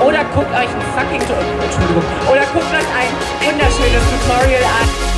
Oder guckt euch ein fucking, Entschuldigung, oder guckt euch ein wunderschönes Tutorial an.